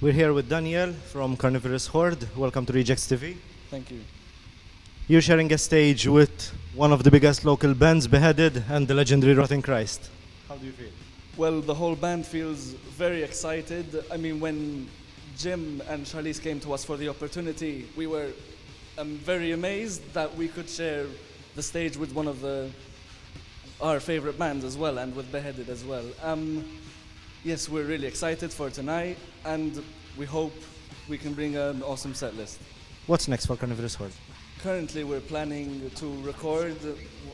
We're here with Daniel from Carnivorous Horde. Welcome to Rejects TV. Thank you. You're sharing a stage with one of the biggest local bands, Beheaded, and the legendary Rotting Christ. How do you feel? Well, the whole band feels very excited. I mean, when Jim and Charlize came to us for the opportunity, we were um, very amazed that we could share the stage with one of the our favorite bands as well, and with Beheaded as well. Um, yes, we're really excited for tonight, and we hope we can bring an awesome set list. What's next for Carnivorous Horde? Currently, we're planning to record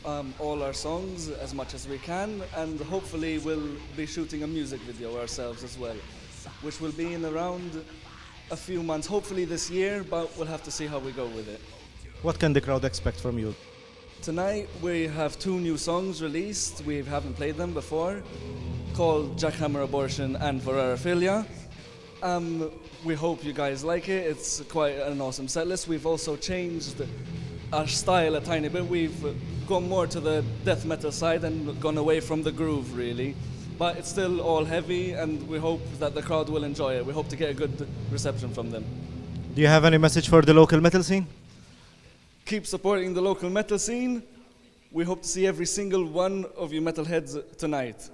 um, all our songs as much as we can, and hopefully, we'll be shooting a music video ourselves as well, which will be in around a few months, hopefully this year, but we'll have to see how we go with it. What can the crowd expect from you? Tonight, we have two new songs released. We haven't played them before, called Jackhammer Abortion and Vorarephilia. Um, we hope you guys like it. It's quite an awesome set list. We've also changed our style a tiny bit. We've gone more to the death metal side and gone away from the groove, really. But it's still all heavy, and we hope that the crowd will enjoy it. We hope to get a good reception from them. Do you have any message for the local metal scene? Keep supporting the local metal scene. We hope to see every single one of you metalheads tonight.